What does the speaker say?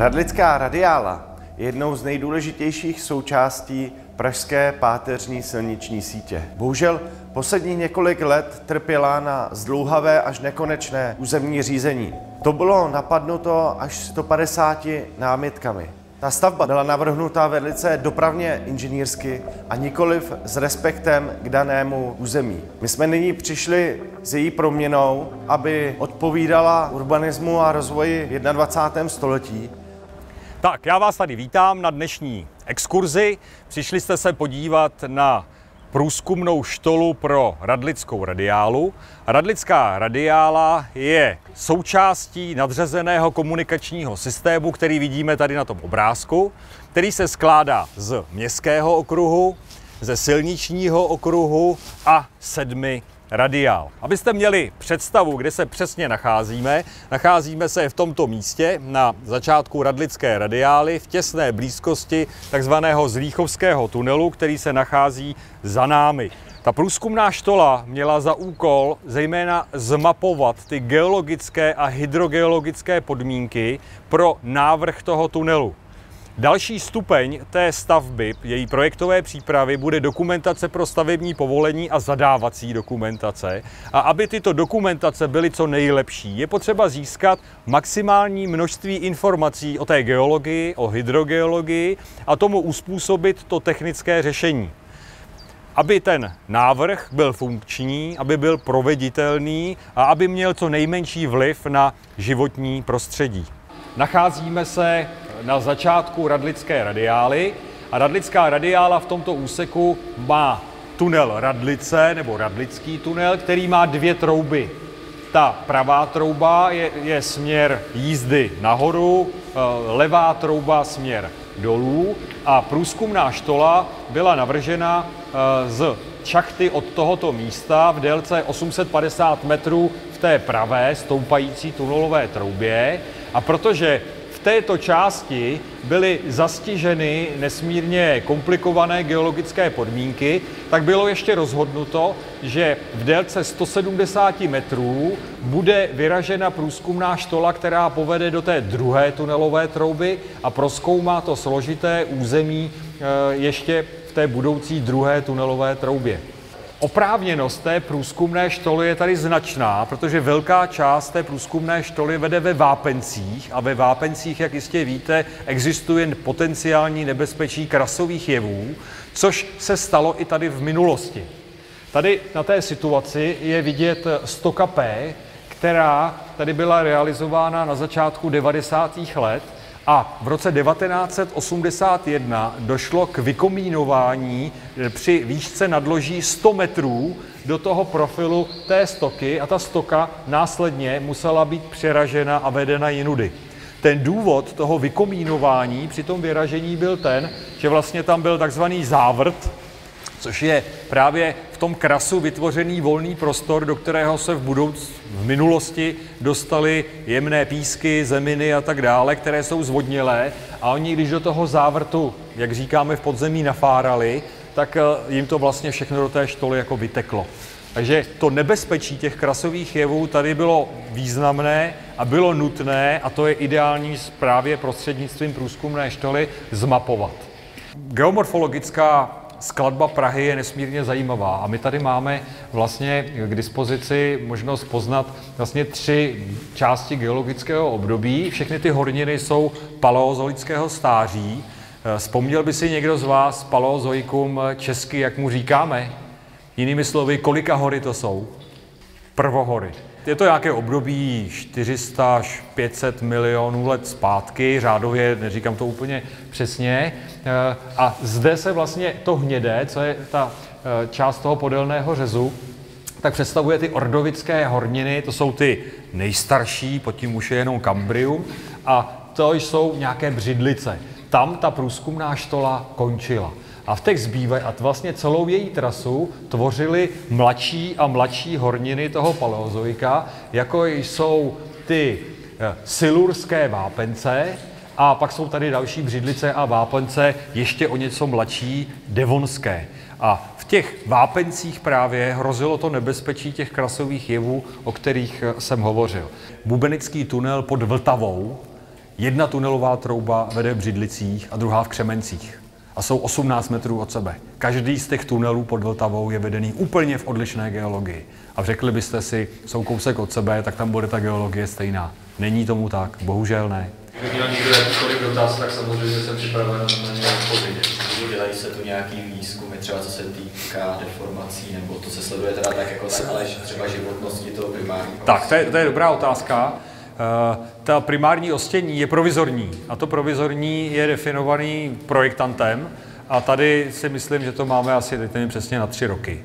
Radlická radiála je jednou z nejdůležitějších součástí pražské páteřní silniční sítě. Bohužel poslední několik let trpěla na zdlouhavé až nekonečné územní řízení. To bylo napadnuto až 150 námitkami. Ta stavba byla navrhnuta velice dopravně inženýrsky a nikoliv s respektem k danému území. My jsme nyní přišli s její proměnou, aby odpovídala urbanismu a rozvoji 21. století. Tak, já vás tady vítám na dnešní exkurzi. Přišli jste se podívat na průzkumnou štolu pro radlickou radiálu. Radlická radiála je součástí nadřazeného komunikačního systému, který vidíme tady na tom obrázku, který se skládá z městského okruhu, ze silničního okruhu a sedmi radiál. Abyste měli představu, kde se přesně nacházíme, nacházíme se v tomto místě na začátku Radlické radiály v těsné blízkosti takzvaného Zlíchovského tunelu, který se nachází za námi. Ta průzkumná štola měla za úkol zejména zmapovat ty geologické a hydrogeologické podmínky pro návrh toho tunelu. Další stupeň té stavby, její projektové přípravy, bude dokumentace pro stavební povolení a zadávací dokumentace. A aby tyto dokumentace byly co nejlepší, je potřeba získat maximální množství informací o té geologii, o hydrogeologii a tomu uspůsobit to technické řešení aby ten návrh byl funkční, aby byl proveditelný a aby měl co nejmenší vliv na životní prostředí. Nacházíme se na začátku Radlické radiály a Radlická radiála v tomto úseku má tunel Radlice nebo Radlický tunel, který má dvě trouby. Ta pravá trouba je, je směr jízdy nahoru, eh, levá trouba směr dolů a průzkumná štola byla navržena eh, z čachty od tohoto místa v délce 850 metrů v té pravé stoupající tunelové troubě. A protože této části byly zastiženy nesmírně komplikované geologické podmínky, tak bylo ještě rozhodnuto, že v délce 170 metrů bude vyražena průzkumná štola, která povede do té druhé tunelové trouby a proskoumá to složité území eh, ještě v té budoucí druhé tunelové troubě. Oprávněnost té průzkumné štoly je tady značná, protože velká část té průzkumné štoly vede ve vápencích a ve vápencích, jak jistě víte, existuje potenciální nebezpečí krasových jevů, což se stalo i tady v minulosti. Tady na té situaci je vidět stoka P, která tady byla realizována na začátku 90. let a v roce 1981 došlo k vykomínování eh, při výšce nadloží 100 metrů do toho profilu té stoky a ta stoka následně musela být přeražena a vedena jinudy. Ten důvod toho vykomínování při tom vyražení byl ten, že vlastně tam byl takzvaný závrt, což je právě v tom krasu vytvořený volný prostor, do kterého se v, budouc- v minulosti dostaly jemné písky, zeminy a tak dále, které jsou zvodnělé a oni, když do toho závrtu, jak říkáme, v podzemí nafárali, tak eh, jim to vlastně všechno do té štoly jako vyteklo. Takže to nebezpečí těch krasových jevů tady bylo významné a bylo nutné, a to je ideální právě prostřednictvím průzkumné štoly, zmapovat. Geomorfologická skladba Prahy je nesmírně zajímavá a my tady máme vlastně k dispozici možnost poznat vlastně tři části geologického období. Všechny ty horniny jsou paleozoického stáří. Eh, vzpomněl by si někdo z vás paleozoikum česky, jak mu říkáme? Jinými slovy, kolika hory to jsou? Prvohory. Je to nějaké období 400 až 500 milionů let zpátky, řádově, neříkám to úplně přesně. Eh, a zde se vlastně to hnědé, co je ta eh, část toho podélného řezu, tak představuje ty ordovické horniny, to jsou ty nejstarší, pod tím už je jenom kambrium, a to jsou nějaké břidlice. Tam ta průzkumná štola končila. A v těch zbývají, a vlastně celou její trasu tvořily mladší a mladší horniny toho paleozoika, jako jsou ty eh, silurské vápence, a pak jsou tady další břidlice a vápence, ještě o něco mladší, devonské. A v těch vápencích právě hrozilo to nebezpečí těch krasových jevů, o kterých eh, jsem hovořil. Bubenický tunel pod Vltavou Jedna tunelová trouba vede v Břidlicích a druhá v Křemencích a jsou 18 metrů od sebe. Každý z těch tunelů pod Vltavou je vedený úplně v odlišné geologii. A řekli byste si, jsou kousek od sebe, tak tam bude ta geologie stejná. Není tomu tak, bohužel ne. Kdyby měl někdo jakýkoliv dotaz, tak samozřejmě jsem připraven na ně odpovědět. Dělají se tu nějaký výzkumy, třeba co se týká deformací, nebo to se sleduje teda tak jako tak, ale třeba životnosti toho primárního. Tak, to je, to je dobrá otázka. Uh, ta primární ostění je provizorní a to provizorní je definovaný projektantem a tady si myslím, že to máme asi teď přesně na tři roky.